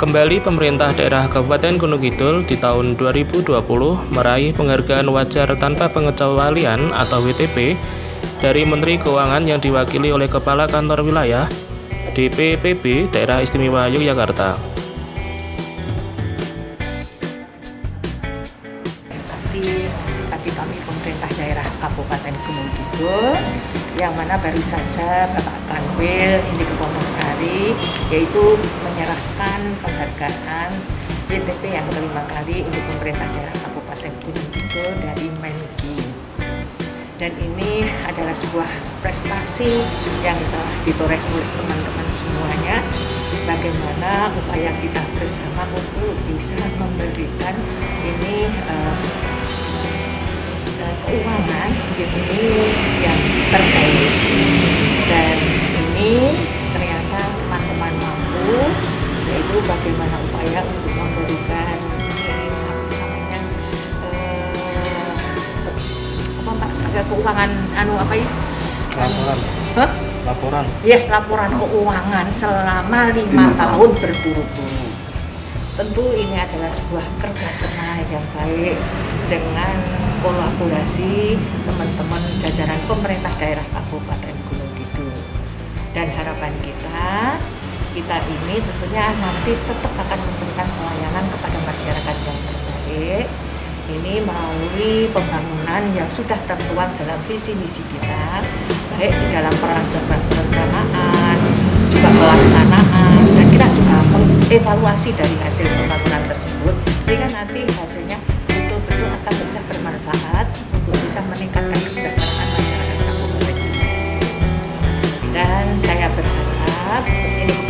Kembali pemerintah daerah Kabupaten Gunung Kidul di tahun 2020 meraih penghargaan wajar tanpa pengecualian atau WTP dari Menteri Keuangan yang diwakili oleh Kepala Kantor Wilayah DPPB Daerah Istimewa Yogyakarta. Prestasi bagi kami pemerintah daerah Kabupaten Gunung Kidul yang mana baru saja Bapak Kanwil ini ke Wonosari yaitu menyerahkan penghargaan WTP yang kelima kali untuk pemerintah daerah Kabupaten Gunung Kidul dari Menki. Dan ini adalah sebuah prestasi yang telah ditoreh oleh teman-teman semuanya bagaimana upaya kita bersama untuk bisa memberikan ini uh, keuangan ini apa namanya eh, apa pak keuangan anu apa ya? Laporan. Hah? laporan. Ya laporan keuangan selama lima tahun berturut-turut. Tentu ini adalah sebuah kerjasama yang baik dengan kolaborasi teman-teman jajaran pemerintah daerah Kabupaten Gunung Kidul. Dan harapan kita kita ini tentunya nanti tetap akan memberikan pelayanan kepada masyarakat yang terbaik. Ini melalui pembangunan yang sudah tertuang dalam visi misi kita baik di dalam perencanaan juga pelaksanaan dan kita juga mengevaluasi dari hasil pembangunan tersebut sehingga nanti hasilnya betul-betul akan bisa bermanfaat untuk bisa meningkatkan kesejahteraan masyarakat dan saya berharap ini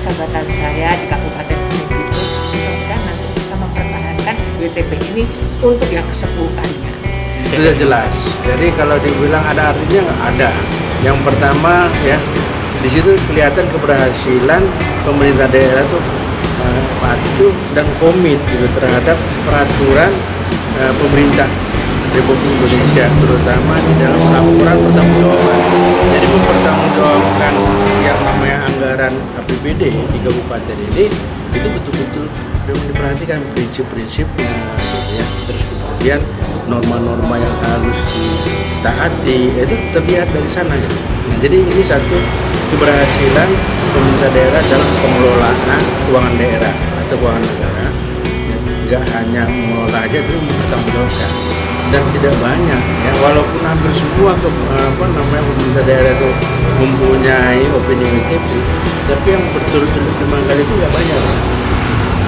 jabatan saya di Kabupaten Gunung Kidul mudah-mudahan nanti bisa mempertahankan WTP ini untuk yang ke-10 kalinya sudah jelas. Jadi kalau dibilang ada artinya nggak ada. Yang pertama ya di situ kelihatan keberhasilan pemerintah daerah tuh uh, patuh dan komit gitu terhadap peraturan uh, pemerintah Republik Indonesia terutama di dalam laporan pertanggungjawaban. Jadi mempertanggungjawabkan yang namanya anggaran APBD di kabupaten ini itu betul-betul diperhatikan prinsip-prinsipnya ya. Terus kemudian norma-norma yang harus ditaati itu terlihat dari sana gitu. Nah, jadi ini satu keberhasilan pemerintah daerah dalam pengelolaan keuangan daerah atau keuangan negara nggak hanya mengelola aja tapi mempertanggungjawabkan dan tidak banyak ya. Walaupun hampir semua ke, apa namanya pemerintah daerah itu mempunyai opini WTP tapi yang berturut-turut lima kali itu nggak banyak.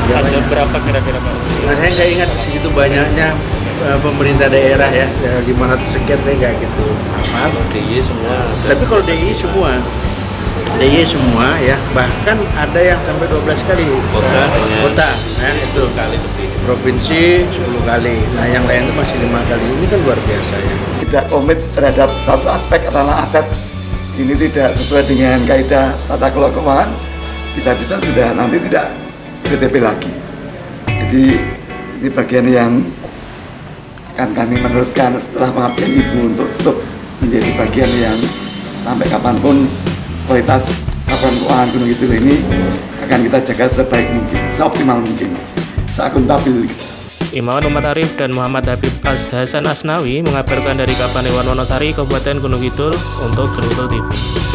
Ada banyak. berapa kira-kira pak? Nah saya nggak ingat segitu banyaknya uh, pemerintah daerah ya, ya 500 sekian saya nggak gitu. Hafal. DIY semua. Tapi kalau DIY semua DIY semua ya. Bahkan ada yang sampai 12 kali kota, uh, kota ya itu. Kali lebih provinsi 10 kali. Nah yang lain itu masih lima kali. Ini kan luar biasa ya. Tidak komit terhadap satu aspek adalah aset. Ini tidak sesuai dengan kaidah tata kelola keuangan. Bisa-bisa sudah nanti tidak BTP lagi. Jadi ini bagian yang akan kami meneruskan setelah pengabdian ibu untuk tetap menjadi bagian yang sampai kapan pun kualitas laporan keuangan Gunung Kidul ini akan kita jaga sebaik mungkin, seoptimal mungkin, seakuntabel. Imawan Umat Arif dan Muhammad Habib Az Hasan Asnawi mengabarkan dari Kapanewan Wonosari, Kabupaten Gunung Kidul untuk Gunung TV.